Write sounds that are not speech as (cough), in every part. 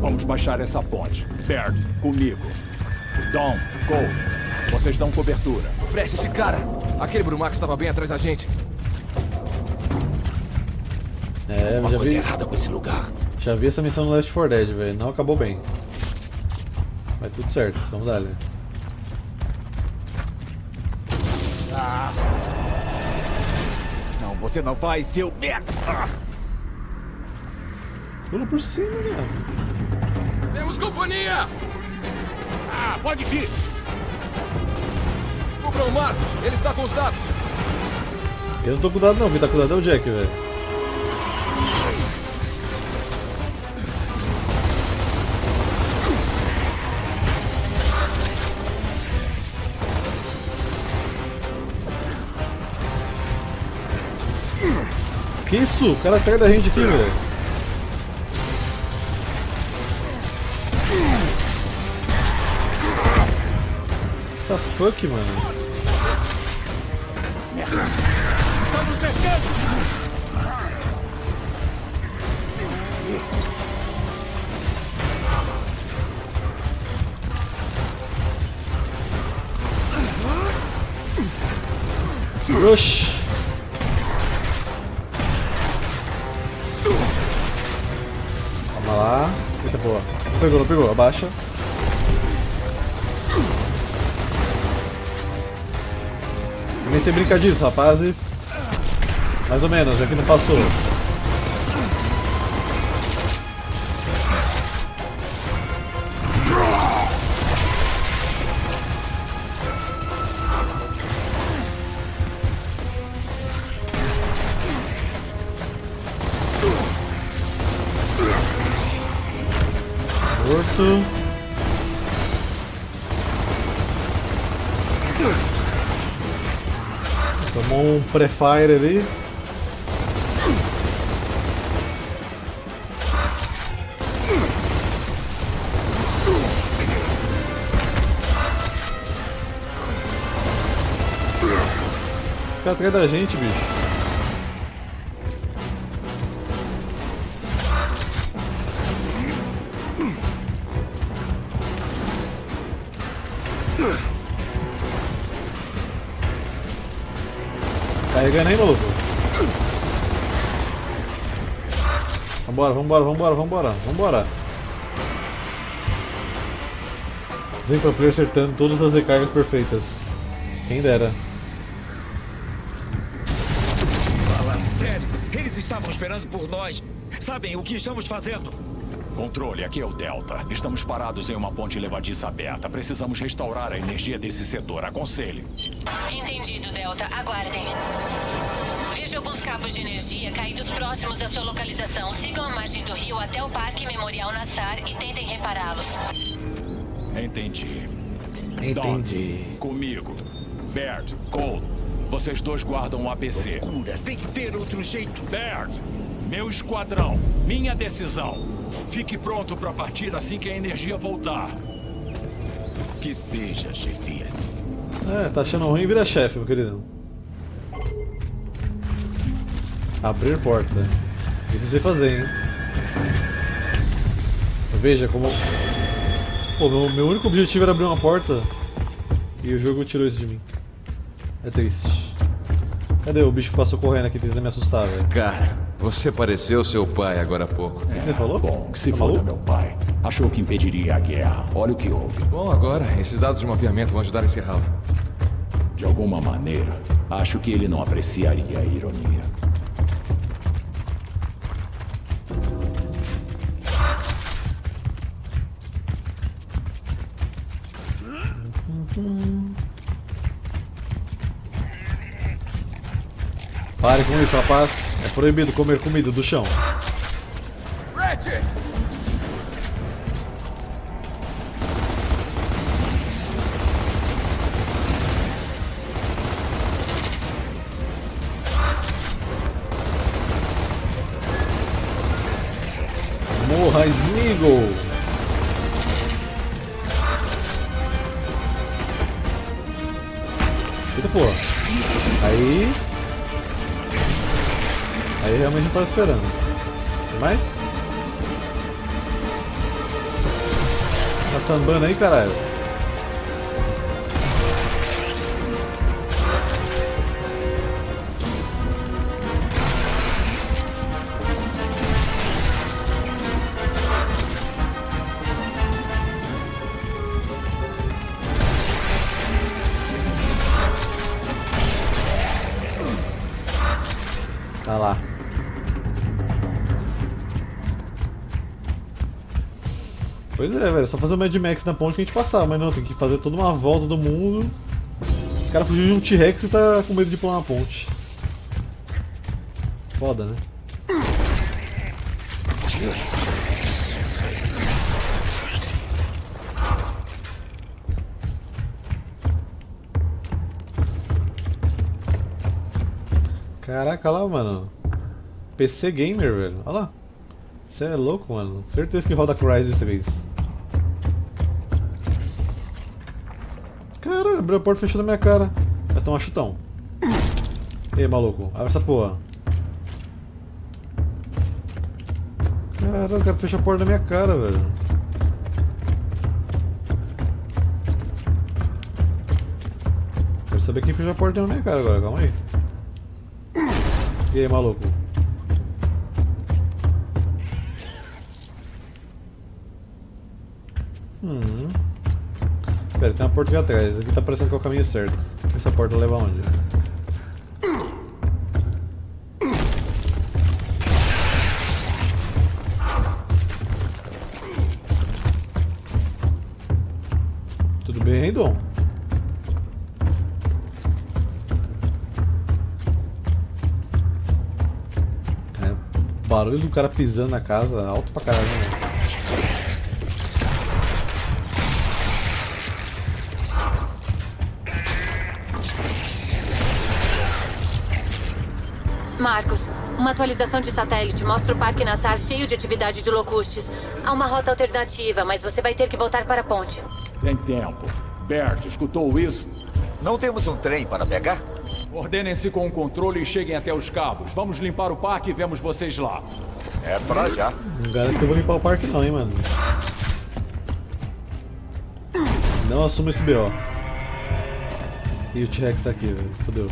Vamos baixar essa ponte. Bert, comigo. Dom, Cole, vocês dão cobertura. Preste esse cara! Aquele Brumax estava bem atrás da gente. É, Uma já coisa vi, errada com esse lugar. já vi essa missão no Left 4 Dead, velho. Não acabou bem. Mas tudo certo, vamos dar, né? Não, você não vai, seu merda! Pula por cima, né? Temos companhia! Ah, pode vir! O Brumax, ele está com os dados. Eu não tô com dado não, quem tá com dado é o Jack, velho. Que isso? O cara atrás da gente aqui, velho. The fuck, mano? Estamos descendo! Rush! Calma lá. Eita boa. Pegou, pegou. Abaixa. Sei brincar disso, rapazes. Mais ou menos, já que não passou. Um pré-fire ali. Esse cara atrás da gente, bicho. Carregando aí, maluco. Vambora, vambora, vambora, vambora, vambora. Zen pro player acertando todas as recargas perfeitas. Quem dera. Fala sério. Eles estavam esperando por nós. Sabem o que estamos fazendo? Controle, aqui é o Delta. Estamos parados em uma ponte levadiça aberta. Precisamos restaurar a energia desse setor. Aconselhe. Entendido, Delta. Aguardem. Vejo alguns cabos de energia caídos próximos à sua localização. Sigam a margem do rio até o Parque Memorial Nassar e tentem repará-los. Entendi. Entendi. Don, comigo. Bert, Cole, vocês dois guardam o ABC. Cura, tem que ter outro jeito. Bert, meu esquadrão, minha decisão. Fique pronto para partir assim que a energia voltar. Que seja, chefia. É, tá achando ruim, vira chefe, meu querido. Abrir porta. Isso eu sei fazer, hein? Veja como. Pô, meu, meu único objetivo era abrir uma porta e o jogo tirou isso de mim. É triste. Cadê o bicho que passou correndo aqui tentando me assustar, velho? Cara, você pareceu seu pai agora há pouco. O que você falou? Bom, que se foda meu pai. Achou que impediria a guerra. Olha o que houve. Bom, agora, esses dados de mapeamento vão ajudar a encerrá-lo. De alguma maneira, acho que ele não apreciaria a ironia. Pare com isso, rapaz. É proibido comer comida do chão. Sambando aí, caralho? Tá lá. Pois é, velho. Só fazer o Mad Max na ponte que a gente passar, mas não, tem que fazer toda uma volta do mundo. Os caras fugiram de um T-Rex e tá com medo de pular uma ponte. Foda, né? Caraca, olha lá, mano. PC Gamer, velho. Olha lá. Você é louco, mano. Certeza que roda Crysis 3. Abriu a porta na minha cara. Vai tomar chutão. Ei, maluco, abre essa porra. Caralho, o cara fecha a porta na minha cara, velho. Quero saber quem fechou a porta na minha cara agora, calma aí. E aí, maluco? Tem uma porta aqui atrás. Aqui tá parecendo que é o caminho certo. Essa porta leva aonde? Tudo bem, Dom? É, barulho do cara pisando na casa, alto pra caralho, né? Uma atualização de satélite mostra o Parque Nassar cheio de atividade de locustes. Há uma rota alternativa, mas você vai ter que voltar para a ponte. Sem tempo. Bert, escutou isso? Não temos um trem para pegar? Ordenem-se com o controle e cheguem até os cabos. Vamos limpar o parque e vemos vocês lá. É pra já. Não garanto que eu vou limpar o parque não, hein, mano. Não assuma esse BO. E o T-Rex tá aqui, velho. Fodeu.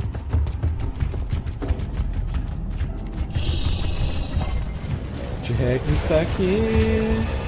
T-Rex está aqui.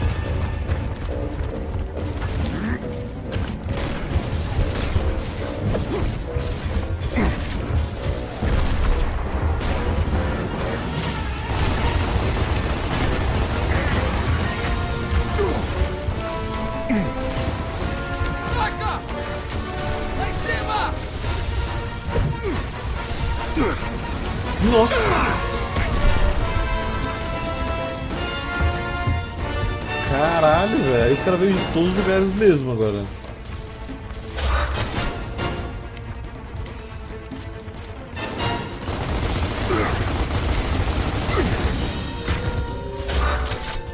Caralho, velho. Esse cara veio de todos os lugares mesmo agora.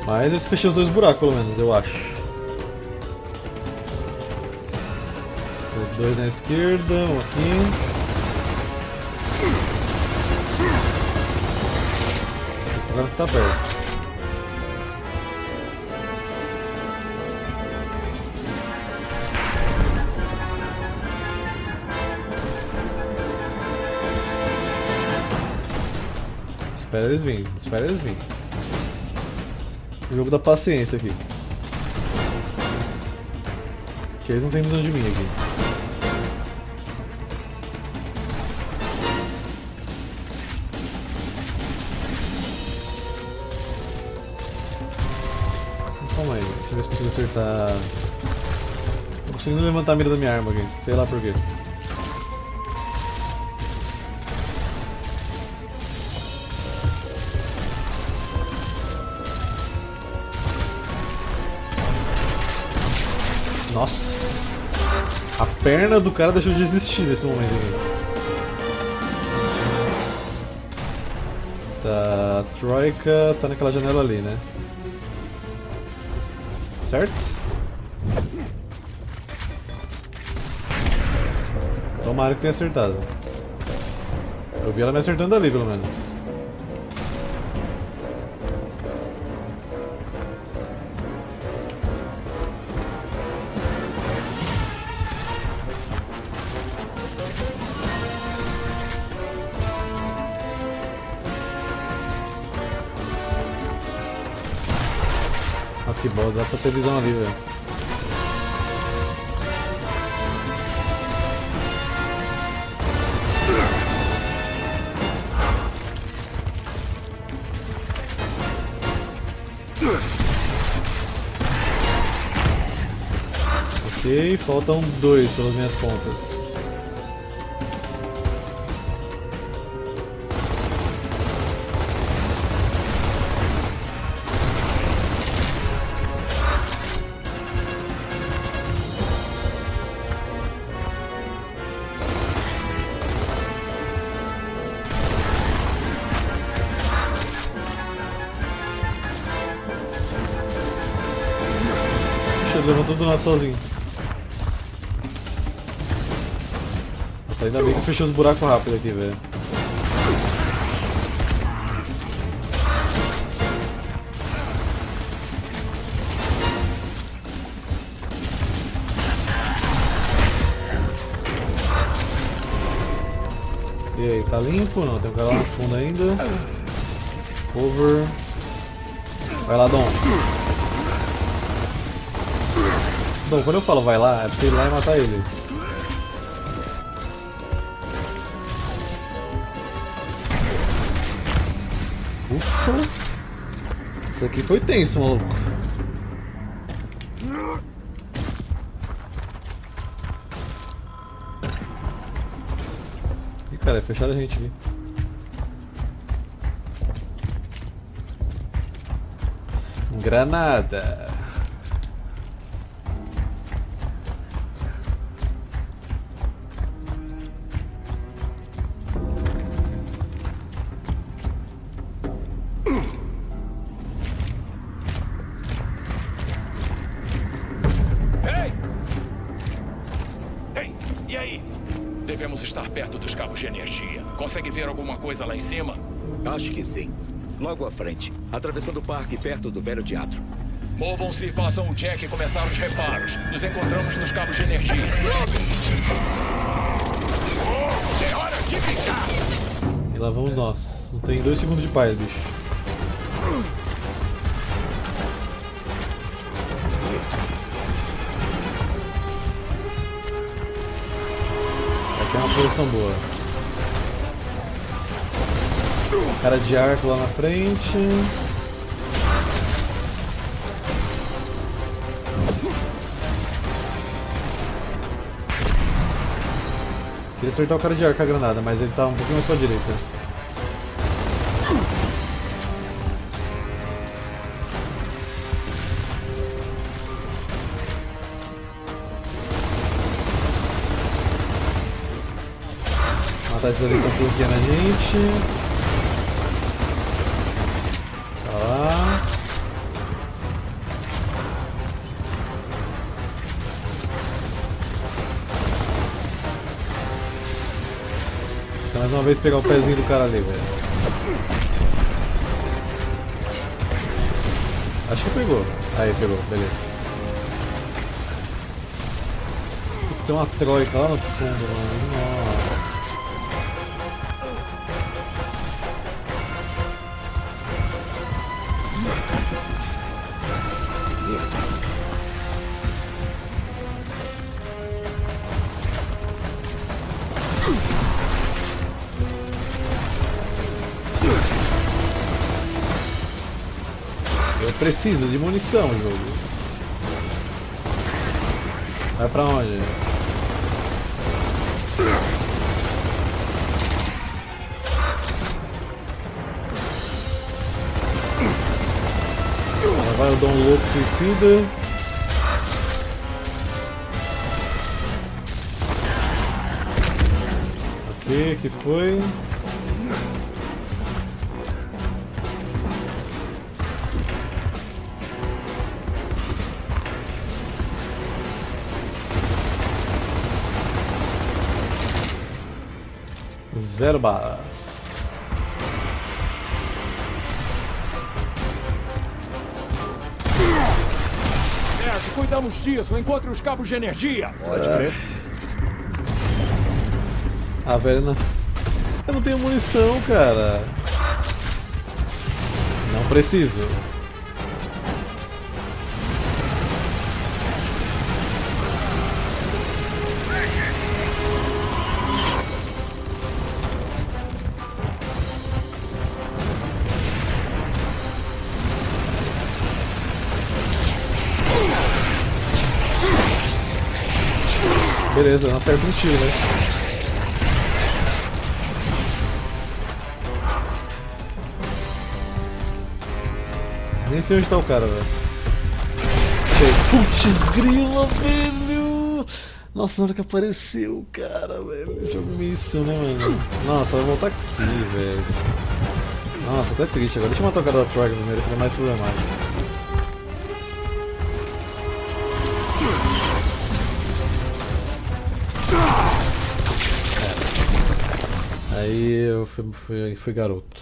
Mas eu fechei os dois buracos, pelo menos, eu acho. Dois na esquerda, um aqui. Agora tá perto. Espera eles virem, espera eles virem. Jogo da paciência aqui. Que eles não têm visão de mim aqui. Acertar. Tô conseguindo levantar a mira da minha arma aqui, sei lá por Nossa! A perna do cara deixou de existir nesse momento aqui. Tá, a Troika tá naquela janela ali, né? Certo? Tomara que tenha acertado. Eu vi ela me acertando ali, pelo menos. Que bosta, dá pra ter visão ali, velho. Ok, faltam dois pelas minhas contas. Ele levantou do nada sozinho. Nossa, ainda bem que fechou os buracos rápido aqui, velho. E aí, tá limpo? Não, tem um cara lá no fundo ainda. Over. Vai lá, Dom. Dom, quando eu falo vai lá, é pra você ir lá e matar ele. Ufa! Isso aqui foi tenso, maluco. Ih, cara, é fechado a gente ali. Granada. Consegue ver alguma coisa lá em cima? Acho que sim. Logo à frente, atravessando o parque perto do velho teatro. Movam-se e façam o check e começar os reparos. Nos encontramos nos cabos de energia. É hora de brincar! E lá vamos nós. Não tem dois segundos de paz, bicho. Aqui é uma posição boa. Cara de arco lá na frente. Queria acertar o cara de arco com a granada, mas ele tá um pouquinho mais pra direita. Matar esses ali que estão bloqueando a gente. Mais uma vez pegar o pezinho do cara ali, velho. Acho que pegou. Aí, pegou, beleza. Putz, tem uma troika lá no fundo, mano. Nossa. Preciso de munição, jogo. Vai pra onde? Vai o Dom Louco Suicida. Ok, que foi? Zero balas. Certo, cuidamos disso. Encontre os cabos de energia. Pode crer. Ah, velho, não... eu não tenho munição, cara. Não preciso. Beleza, não acerta um tiro, né? Nem sei onde tá o cara, velho. Putz, grila, velho! Nossa, na hora que apareceu o cara, velho. Jogo míssil, né, mano? Nossa, vai voltar aqui, velho. Nossa, até triste agora. Deixa eu matar o cara da Troika primeiro, que é mais problemático. Aí eu fui, fui, fui garoto.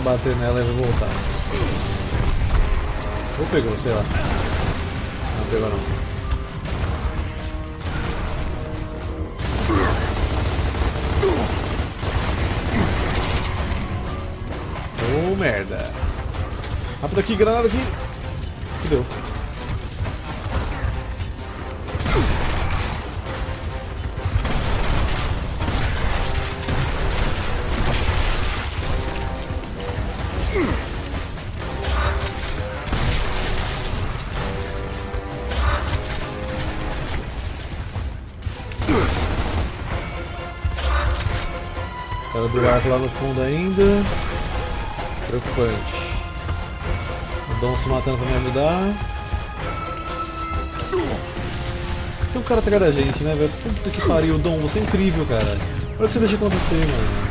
Vai bater nela e vai voltar. Ou pegou, sei lá. Não pegou não. Oh merda. Rápido aqui, granada aqui. Que deu? Do arco lá no fundo ainda. Preocupante. O Dom se matando pra me ajudar. Tem um cara atrás da gente, né, velho? Puta que pariu, Dom, você é incrível, cara. Olha o que você deixa acontecer, mano.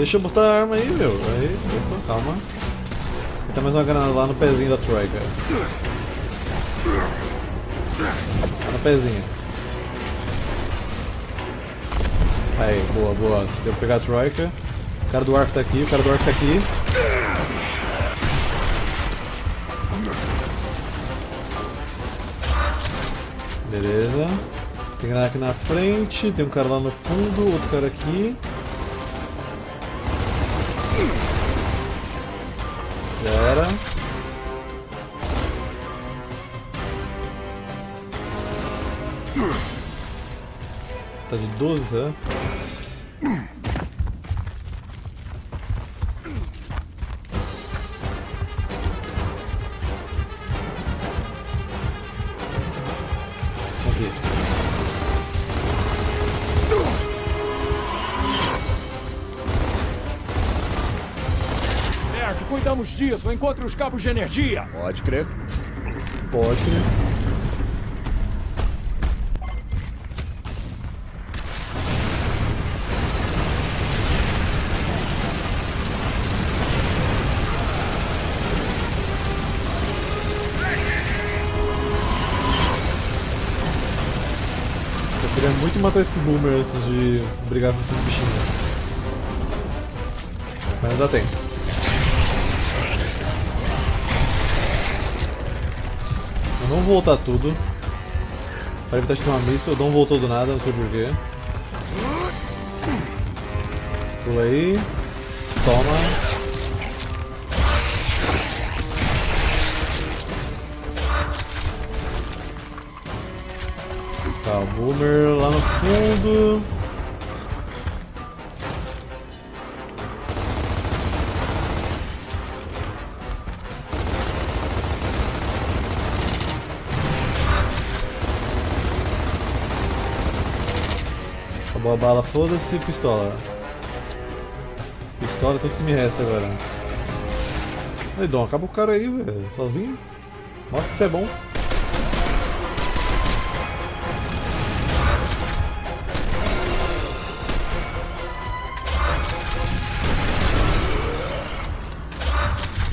Deixa eu botar a arma aí, meu. Aí, opa, calma. Tem tá mais uma granada lá no pezinho da Troika. Lá no pezinho. Aí, boa, boa. Deu pra pegar a Troika. O cara do arco tá aqui, o cara do arco tá aqui. Beleza. Tem granada aqui na frente, tem um cara lá no fundo, outro cara aqui. Já era. Tá de 12, é? Encontre os cabos de energia. Pode crer. Pode crer. Eu queria muito matar esses boomers antes de brigar com esses bichinhos. Mas ainda tem. Vamos voltar tudo. Para evitar de tomar míssil, o Dom voltou do nada, não sei porquê. Pula aí. Toma. Tá, o Boomer lá no fundo. Boa bala, foda-se, pistola. Pistola é tudo que me resta agora. Aí, Dom, acaba o cara aí, velho, sozinho. Mostra que você é bom.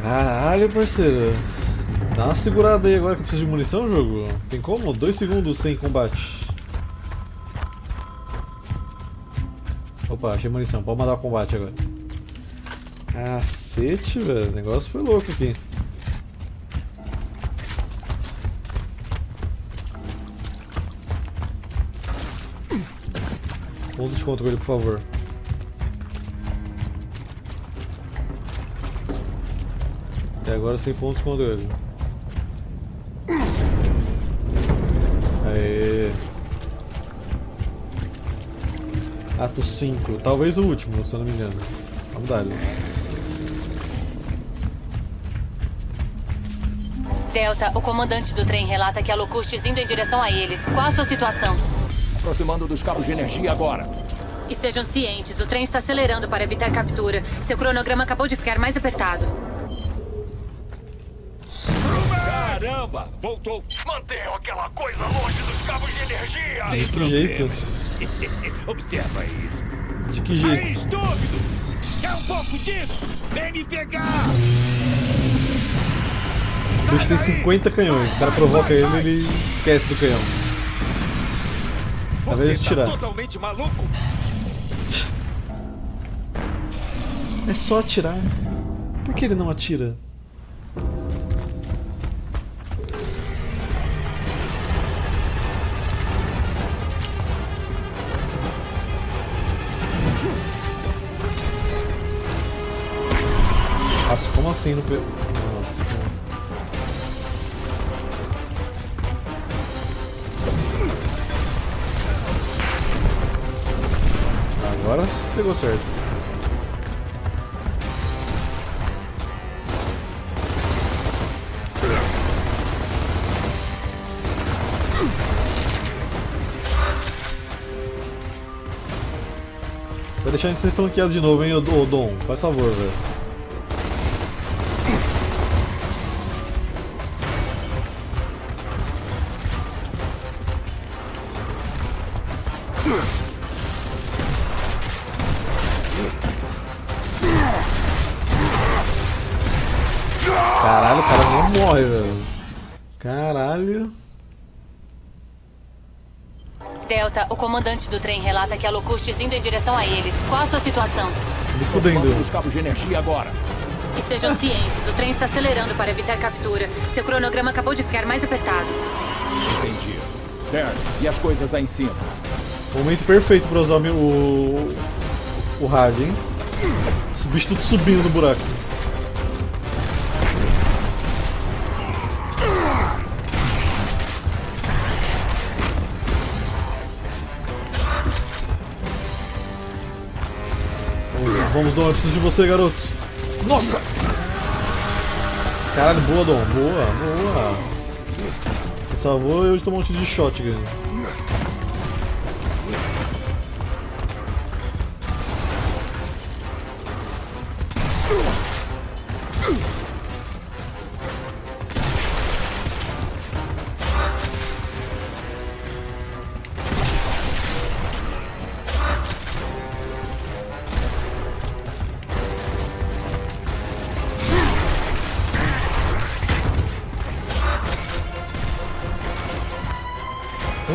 Caralho, parceiro. Dá uma segurada aí agora que eu preciso de munição, jogo. Tem como? Dois segundos sem combate. Opa, achei munição. Pode mandar o combate agora. Cacete, velho. O negócio foi louco aqui. Ponto de controle, por favor. Até agora sem pontos de controle. Ato 5, talvez o último, se eu não me engano. Vamos dar. Delta, o comandante do trem relata que há locustes indo em direção a eles. Qual a sua situação? Aproximando dos cabos de energia agora. E sejam cientes, o trem está acelerando para evitar captura. Seu cronograma acabou de ficar mais apertado. Caramba! Voltou! Mantenham aquela coisa longe dos cabos de energia! Que jeito? (laughs) Observa isso. De que jeito? Aí, estúpido! Quer um pouco disso? Vem me pegar! O bicho tem 50 canhões. O cara provoca ele e ele esquece do canhão. Talvez Você ele tá tirar. totalmente maluco? É só atirar. Por que ele não atira? Como assim no. pe- Nossa. cara. Agora pegou certo. Vai deixar de ser flanqueado de novo, hein, ô Dom? Faz favor, velho. Comandante do trem relata que há locustes indo em direção a eles. Qual a sua situação? Me fudendo. dos cabos de energia agora. E sejam cientes, o trem está acelerando para evitar captura. Seu cronograma acabou de ficar mais apertado. Entendi. Derek, e as coisas aí em cima? Momento perfeito pra usar o o. rádio, hein? Os bichos tudo subindo no buraco. Vamos, Dom, eu preciso de você, garoto. Nossa! Caralho, boa, Dom. Boa, boa. Você salvou eu tomou um tiro de shotgun.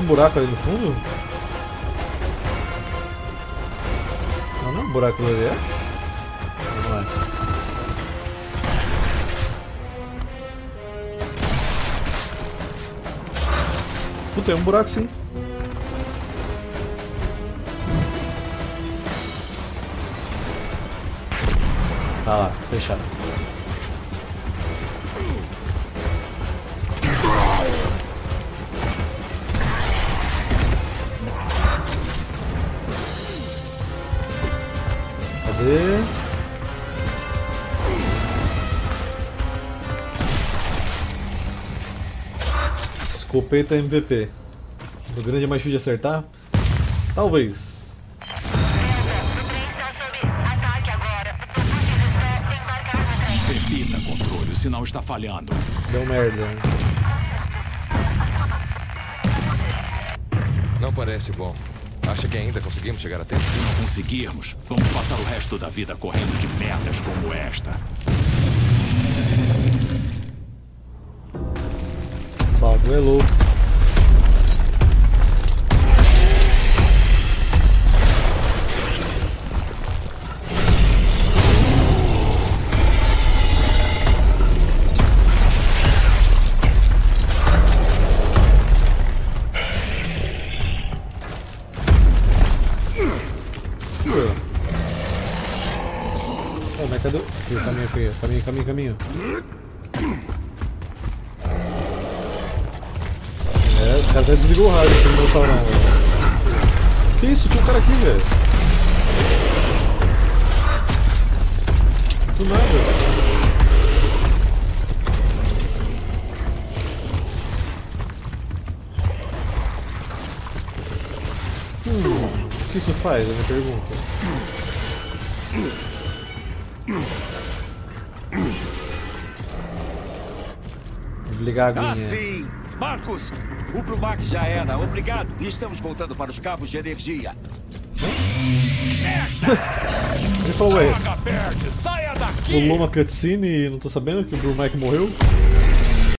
Um buraco ali no fundo? Não, não é um buraco ali, é? Não é. Puta, é um buraco sim. Tá lá, fechado. Escopeta MVP. O grande é mais difícil de acertar? Talvez. Repita, controle. O sinal está falhando. Deu merda. né? Não parece bom. Acha que ainda conseguimos chegar a tempo? Se não conseguirmos, vamos passar o resto da vida correndo de merdas como esta. É louco. Oh, mas cadê caminho caminho, caminho, caminho. Os caras até desligou o rádio aqui no salão, velho. Que isso? Tinha um cara aqui, velho. Do nada. Hum, o que isso faz? É a minha pergunta. Desligar a Ah, aguinha. sim! Marcos, o Brumac já era. Obrigado. E estamos voltando para os cabos de energia. Ele falou, ué, rolou uma cutscene e não tô sabendo que o Brumac morreu?